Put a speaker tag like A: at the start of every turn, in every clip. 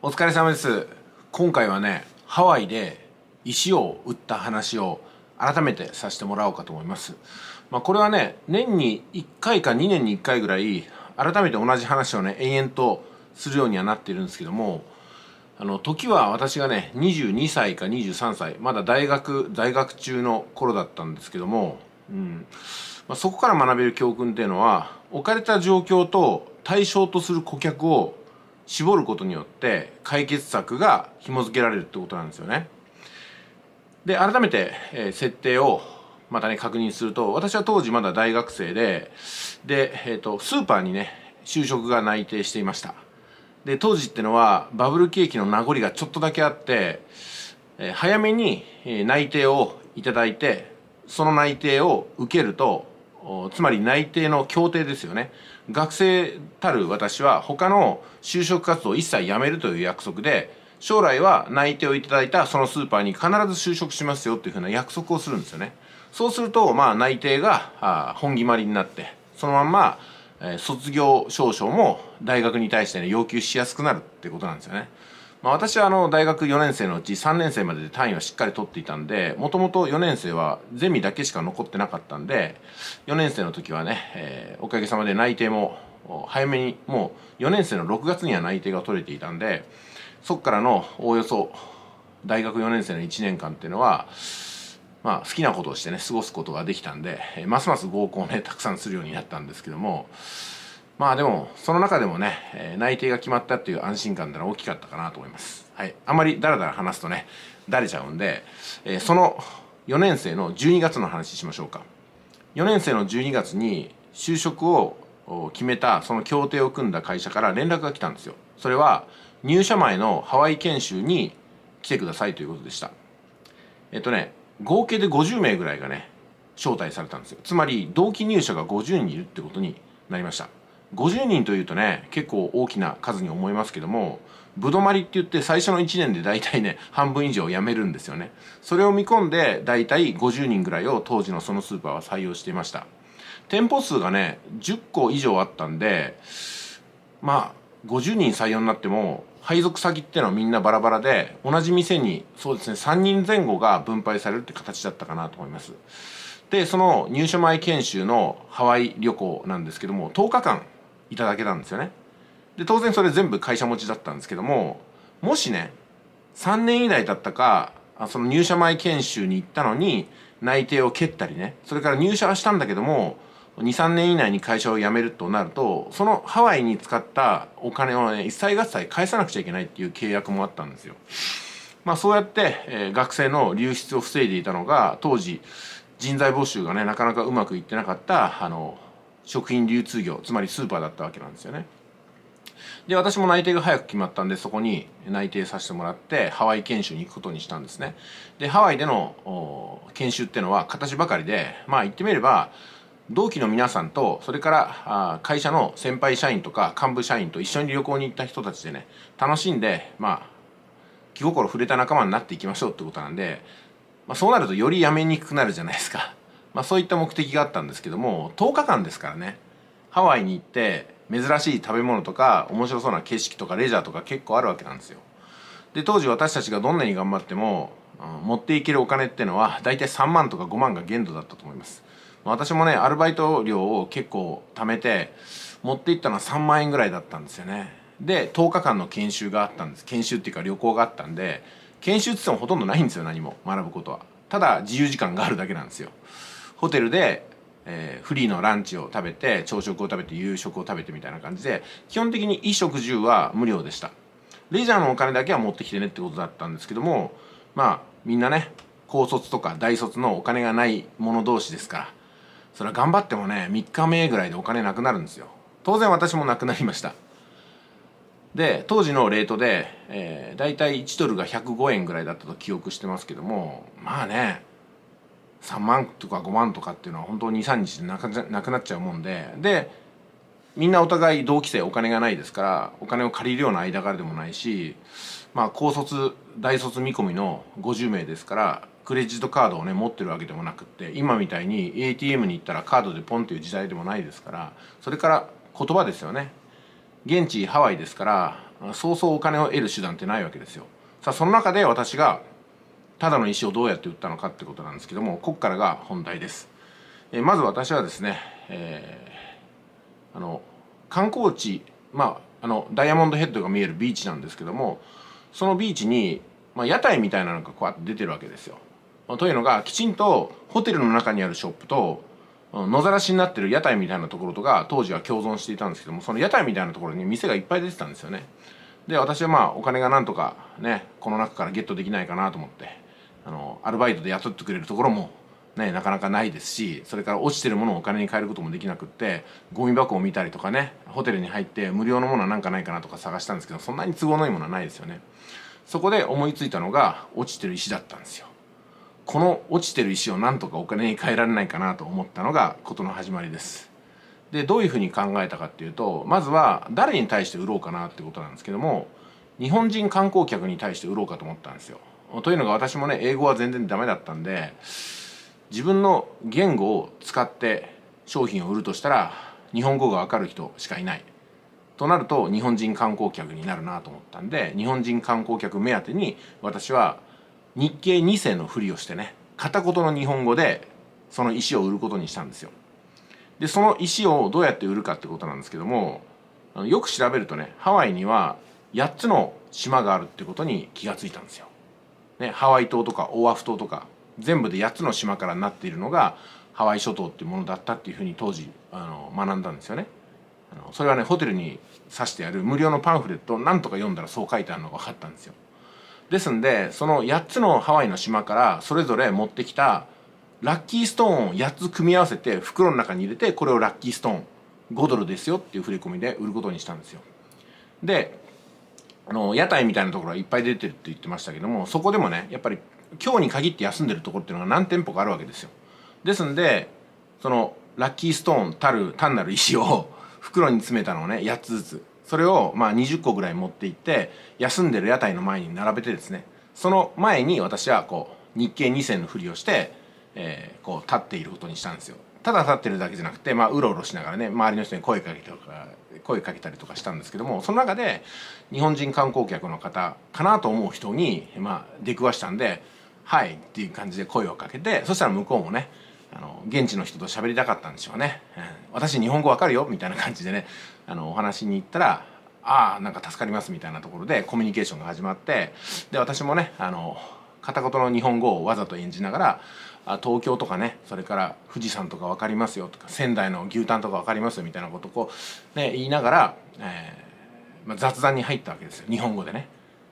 A: お疲れ様です。今回はねハワイで石を売った話を改めてさせてもらおうかと思います。まあこれはね年に1回か2年に1回ぐらい改めて同じ話をね延々とするようにはなっているんですけどもあの時は私がね22歳か23歳まだ大学在学中の頃だったんですけども、うん。まあ、そこから学べる教訓っていうのは置かれた状況と対象とする顧客を絞ることによって解決策が紐付けられるってことなんですよね。で改めて、えー、設定をまたね確認すると私は当時まだ大学生でで、えーと、スーパーにね就職が内定していましたで当時ってのはバブル景気の名残がちょっとだけあって、えー、早めに、えー、内定をいただいてその内定を受けるとつまり内定の協定ですよね。学生たる私は他の就職活動を一切やめるという約束で将来は内定をいただいたそのスーパーに必ず就職しますよっていうふうな約束をするんですよね。そうするとまあ内定が本決まりになってそのまんま、卒業証書も大学に対してね要求しやすくなるってことなんですよね。まあ、私はあの大学4年生のうち3年生までで単位はしっかり取っていたんでもともと4年生はゼミだけしか残ってなかったんで4年生の時はね、えー、おかげさまで内定も早めにもう4年生の6月には内定が取れていたんでそこからのおおよそ大学4年生の1年間っていうのはまあ好きなことをしてね過ごすことができたんでますます合コンをねたくさんするようになったんですけどもまあでもその中でもね、内定が決まったっていう安心感ってのは大きかったかなと思います。はい。あまりダラダラ話すとねだれちゃうんで、えー、その4年生の12月の話しましょうか。4年生の12月に就職を決めたその協定を組んだ会社から連絡が来たんですよ。それは入社前のハワイ研修に来てくださいということでした。えっとね合計で50名ぐらいがね招待されたんですよ。つまり同期入社が50人いるってことになりました。50人というとね結構大きな数に思いますけどもぶどまりって言って最初の1年で大体ね 半分以上辞めるんですよね。それを見込んで大体50人ぐらいを当時のそのスーパーは採用していました。店舗数がね10個以上あったんでまあ50人採用になっても配属先ってのはみんなバラバラで同じ店にそうですね3人前後が分配されるって形だったかなと思います。でその入社前研修のハワイ旅行なんですけども10日間いただけたんですよねで当然それ全部会社持ちだったんですけどももしね3年以内だったかその入社前研修に行ったのに内定を蹴ったりねそれから入社はしたんだけども23年以内に会社を辞めるとなるとそのハワイに使ったお金をね一切合切返さなくちゃいけないっていう契約もあったんですよ。まあそうやって、えー、学生の流出を防いでいたのが当時人材募集がねなかなかうまくいってなかったあの食品流通業つまりスーパーだったわけなんですよね。で私も内定が早く決まったんでそこに内定させてもらってハワイ研修に行くことにしたんですね。でハワイでの研修ってのは形ばかりでまあ言ってみれば同期の皆さんとそれから会社の先輩社員とか幹部社員と一緒に旅行に行った人たちでね楽しんでまあ気心触れた仲間になっていきましょうってことなんで、まあ、そうなるとよりやめにくくなるじゃないですか。まあ、そういった目的があったんですけども10日間ですからね。ハワイに行って珍しい食べ物とか面白そうな景色とかレジャーとか結構あるわけなんですよ。で当時私たちがどんなに頑張っても、うん、持っていけるお金ってのは大体3万とか5万が限度だったと思います。私もねアルバイト料を結構貯めて持っていったのは3万円ぐらいだったんですよね。で10日間の研修があったんです。研修っていうか旅行があったんで研修って言ってもほとんどないんですよ何も。学ぶことは。ただ自由時間があるだけなんですよ。ホテルで、えー、フリーのランチを食べて朝食を食べて夕食を食べてみたいな感じで基本的に衣食住は無料でした。レジャーのお金だけは持ってきてねってことだったんですけどもまあみんなね高卒とか大卒のお金がない者同士ですからそれは頑張ってもね3日目ぐらいでお金なくなるんですよ。当然私もなくなりました。で当時のレートで、えー、大体1ドルが105円ぐらいだったと記憶してますけどもまあね3万とか5万とかっていうのは本当に23日でなくなっちゃうもんででみんなお互い同期生お金がないですからお金を借りるような間柄でもないしまあ高卒大卒見込みの50名ですからクレジットカードをね持ってるわけでもなくって今みたいに ATM に行ったらカードでポンっていう時代でもないですからそれから言葉ですよね。現地ハワイですからそうそうお金を得る手段ってないわけですよ。さあその中で私がただの石をどうやって売ったのかってことなんですけどもここからが本題です、えー、まず私はですね、えー、あの観光地まああのダイヤモンドヘッドが見えるビーチなんですけどもそのビーチに、まあ、屋台みたいなのがこうやって出てるわけですよ、というのがきちんとホテルの中にあるショップと野ざらしになってる屋台みたいなところとか当時は共存していたんですけどもその屋台みたいなところに店がいっぱい出てたんですよね。で私はまあお金がなんとかねこの中からゲットできないかなと思って。あのアルバイトで雇ってくれるところもねなかなかないですしそれから落ちてるものをお金に換えることもできなくってゴミ箱を見たりとかねホテルに入って無料のものは何かないかなとか探したんですけどそんなに都合のいいものはないですよね。そこで思いついたのが落ちてる石だったんですよ。この落ちてる石をなんとかお金に換えられないかなと思ったのが事の始まりです。でどういうふうに考えたかっていうとまずは誰に対して売ろうかなってことなんですけども日本人観光客に対して売ろうかと思ったんですよ。というのが私もね英語は全然ダメだったんで自分の言語を使って商品を売るとしたら日本語が分かる人しかいない。となると日本人観光客になるなと思ったんで日本人観光客目当てに私は日系2世のふりをしてね片言の日本語でその石を売ることにしたんですよ。でその石をどうやって売るかってことなんですけどもよく調べるとねハワイには8つの島があるってことに気がついたんですよ、ね、ハワイ島とかオアフ島とか全部で8つの島からなっているのがハワイ諸島っていうものだったっていうふうに当時あの学んだんですよね。あのそれはねホテルに指してある無料のパンフレットを何とか読んだらそう書いてあるのが分かったんですよ。ですんでその8つのハワイの島からそれぞれ持ってきたラッキーストーンを8つ組み合わせて袋の中に入れてこれをラッキーストーン5ドルですよっていう振り込みで売ることにしたんですよ。であの屋台みたいなところはいっぱい出てるって言ってましたけどもそこでもねやっぱり今日に限って休んでるところっていうのが何店舗かあるわけですよ。ですんでそのラッキーストーンたる単なる石を 袋に詰めたのをね8つずつ。それをまあ20個ぐらい持って行って休んでる屋台の前に並べてですね。その前に私はこう日系2世のふりをして、えー、こう立っていることにしたんですよ。ただ立ってるだけじゃなくてまあうろうろしながらね周りの人に声かけたりとか声かけたりとかしたんですけどもその中で日本人観光客の方かなと思う人にまあ出くわしたんで「はい」っていう感じで声をかけてそしたら向こうもねあの現地の人と喋りたかったんでしょうね、うん、私日本語わかるよみたいな感じでねあのお話に行ったらああなんか助かりますみたいなところでコミュニケーションが始まってで私もねあの片言の日本語をわざと演じながら東京とかねそれから富士山とか分かりますよとか仙台の牛タンとか分かりますよみたいなことをこう、ね、言いながら、えーまあ、雑談に入ったわけですよ日本語でね。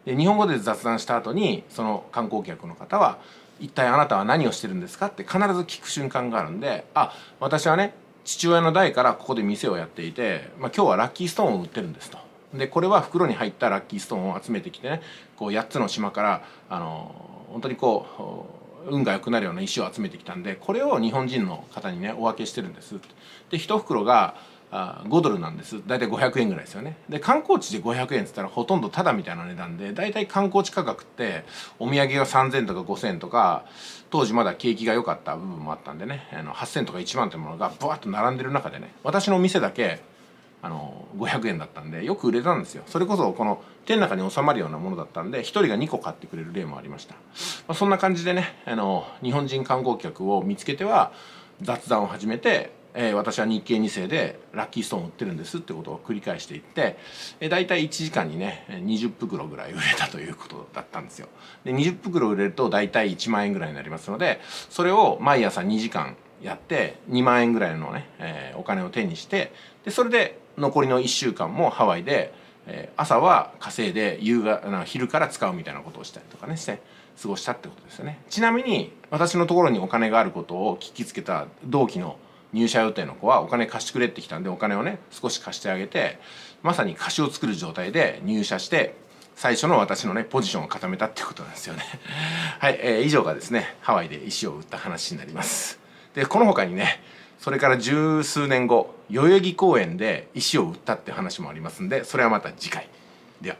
A: で日本語で雑談した後にその観光客の方は一体あなたは何をしてるんですかって必ず聞く瞬間があるんであ私はね父親の代からここで店をやっていて、まあ、今日はラッキーストーンを売ってるんですと。でこれは袋に入ったラッキーストーンを集めてきてねこう8つの島からあの本当にこう運が良くなるような石を集めてきたんでこれを日本人の方にねお分けしてるんです。で1袋があ5ドルなんです。大体500円ぐらいですよね。で観光地で500円っつったらほとんどタダみたいな値段で大体観光地価格ってお土産が3000とか5000とか当時まだ景気が良かった部分もあったんでねあの8000とか1万ってものがブワッと並んでる中でね私のお店だけあの500円だったんでよく売れたんですよ。それこそこの手の中に収まるようなものだったんで1人が2個買ってくれる例もありました、まあ、そんな感じでねあの日本人観光客を見つけては雑談を始めて、えー、私は日系2世でラッキーストーン売ってるんですってことを繰り返していって、えー、大体1時間にね20袋ぐらい売れたということだったんですよ。で20袋売れると大体1万円ぐらいになりますのでそれを毎朝2時間やって2万円ぐらいのね、えー、お金を手にしてでそれで残りの1週間もハワイで、えー、朝は稼いで夕が昼から使うみたいなことをしたりとかねして過ごしたってことですよね。ちなみに私のところにお金があることを聞きつけた同期の入社予定の子はお金貸してくれってきたんでお金をね少し貸してあげてまさに貸しを作る状態で入社して最初の私のねポジションを固めたってことなんですよね。はい、えー、以上がですねハワイで石を売った話になります。でこの他にねそれから十数年後代々木公園で石を売ったって話もありますんでそれはまた次回では。